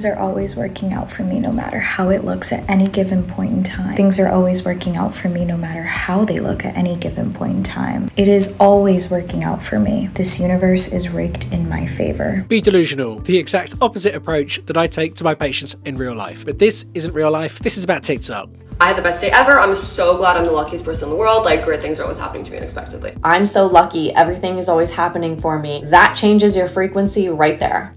Things are always working out for me no matter how it looks at any given point in time. Things are always working out for me no matter how they look at any given point in time. It is always working out for me. This universe is rigged in my favor. Be delusional, the exact opposite approach that I take to my patients in real life. But this isn't real life, this is about TikTok. I had the best day ever. I'm so glad I'm the luckiest person in the world. Like, great things are always happening to me unexpectedly. I'm so lucky. Everything is always happening for me. That changes your frequency right there.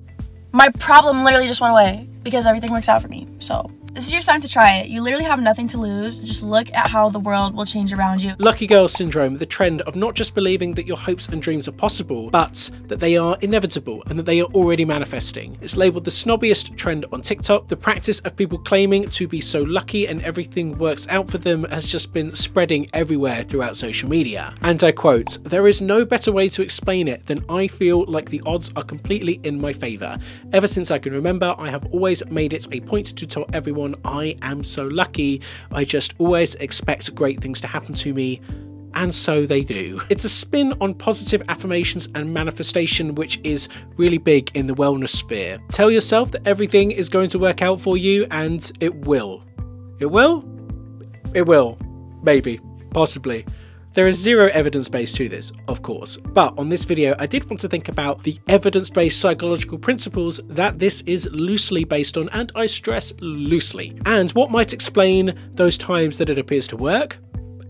My problem literally just went away because everything works out for me. So this is your time to try it. You literally have nothing to lose. Just look at how the world will change around you. Lucky Girl Syndrome, the trend of not just believing that your hopes and dreams are possible, but that they are inevitable and that they are already manifesting. It's labelled the snobbiest trend on TikTok. The practice of people claiming to be so lucky and everything works out for them has just been spreading everywhere throughout social media. And I quote, There is no better way to explain it than I feel like the odds are completely in my favour. Ever since I can remember, I have always made it a point to tell everyone I am so lucky. I just always expect great things to happen to me. And so they do. It's a spin on positive affirmations and manifestation, which is really big in the wellness sphere. Tell yourself that everything is going to work out for you, and it will. It will? It will. Maybe. Possibly. There is zero evidence base to this, of course, but on this video I did want to think about the evidence-based psychological principles that this is loosely based on, and I stress loosely, and what might explain those times that it appears to work,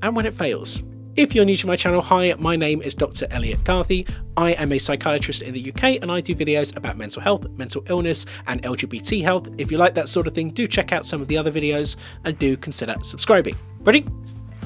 and when it fails. If you're new to my channel, hi, my name is Dr. Elliott Carthy. I am a psychiatrist in the UK and I do videos about mental health, mental illness, and LGBT health. If you like that sort of thing, do check out some of the other videos and do consider subscribing. Ready?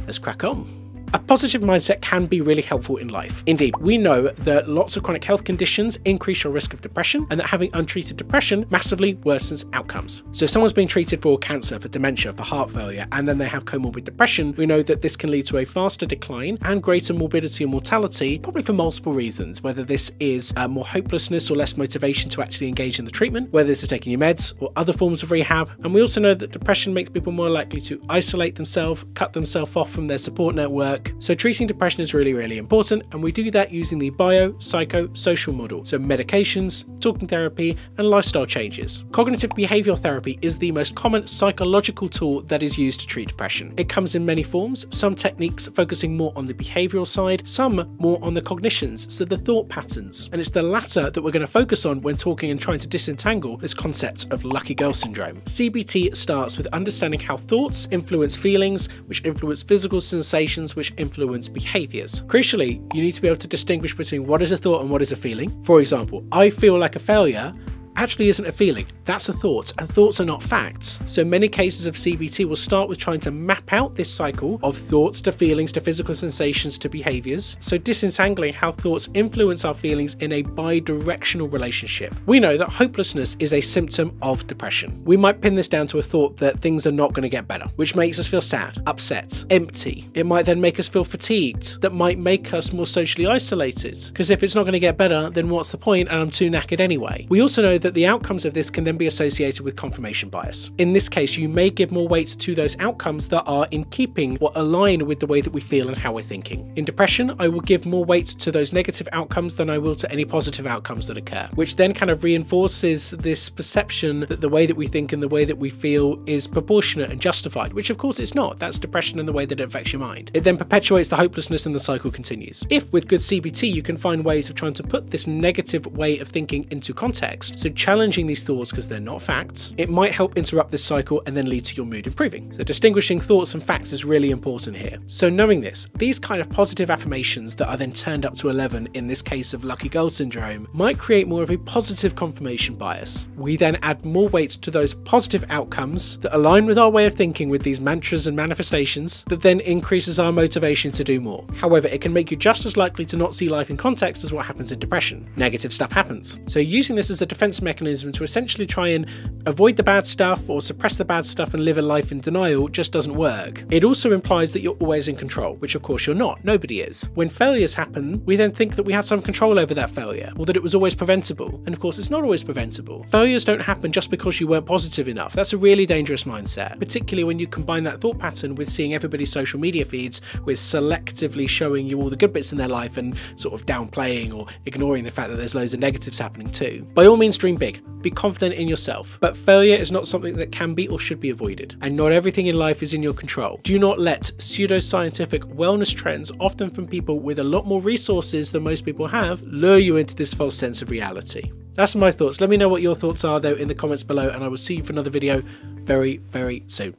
Let's crack on. A positive mindset can be really helpful in life. Indeed, we know that lots of chronic health conditions increase your risk of depression and that having untreated depression massively worsens outcomes. So if someone's being treated for cancer, for dementia, for heart failure, and then they have comorbid depression, we know that this can lead to a faster decline and greater morbidity and mortality, probably for multiple reasons, whether this is uh, more hopelessness or less motivation to actually engage in the treatment, whether this is taking your meds or other forms of rehab. And we also know that depression makes people more likely to isolate themselves, cut themselves off from their support network, So treating depression is really, really important, and we do that using the bio-psycho-social model. So medications, talking therapy, and lifestyle changes. Cognitive behavioral therapy is the most common psychological tool that is used to treat depression. It comes in many forms, some techniques focusing more on the behavioral side, some more on the cognitions, so the thought patterns. And it's the latter that we're going to focus on when talking and trying to disentangle this concept of lucky girl syndrome. CBT starts with understanding how thoughts influence feelings, which influence physical sensations, which which influence behaviors. Crucially, you need to be able to distinguish between what is a thought and what is a feeling. For example, I feel like a failure actually isn't a feeling, that's a thought, and thoughts are not facts. So many cases of CBT will start with trying to map out this cycle of thoughts to feelings to physical sensations to behaviors, so disentangling how thoughts influence our feelings in a bi-directional relationship. We know that hopelessness is a symptom of depression. We might pin this down to a thought that things are not going to get better, which makes us feel sad, upset, empty. It might then make us feel fatigued, that might make us more socially isolated, because if it's not going to get better, then what's the point and I'm too knackered anyway. We also know that that the outcomes of this can then be associated with confirmation bias. In this case, you may give more weight to those outcomes that are in keeping or align with the way that we feel and how we're thinking. In depression, I will give more weight to those negative outcomes than I will to any positive outcomes that occur, which then kind of reinforces this perception that the way that we think and the way that we feel is proportionate and justified, which of course it's not. That's depression and the way that it affects your mind. It then perpetuates the hopelessness and the cycle continues. If with good CBT you can find ways of trying to put this negative way of thinking into context, so challenging these thoughts because they're not facts, it might help interrupt this cycle and then lead to your mood improving. So distinguishing thoughts and facts is really important here. So knowing this, these kind of positive affirmations that are then turned up to 11 in this case of lucky girl syndrome might create more of a positive confirmation bias. We then add more weight to those positive outcomes that align with our way of thinking with these mantras and manifestations that then increases our motivation to do more. However, it can make you just as likely to not see life in context as what happens in depression. Negative stuff happens. So using this as a defense mechanism to essentially try and avoid the bad stuff or suppress the bad stuff and live a life in denial just doesn't work. It also implies that you're always in control, which of course you're not. Nobody is. When failures happen, we then think that we had some control over that failure, or that it was always preventable. And of course, it's not always preventable. Failures don't happen just because you weren't positive enough. That's a really dangerous mindset, particularly when you combine that thought pattern with seeing everybody's social media feeds with selectively showing you all the good bits in their life and sort of downplaying or ignoring the fact that there's loads of negatives happening too. By all means, dream big, be confident in yourself. But failure is not something that can be or should be avoided, and not everything in life is in your control. Do not let pseudoscientific wellness trends, often from people with a lot more resources than most people have, lure you into this false sense of reality. That's my thoughts. Let me know what your thoughts are though in the comments below, and I will see you for another video very, very soon.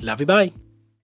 Love you, bye.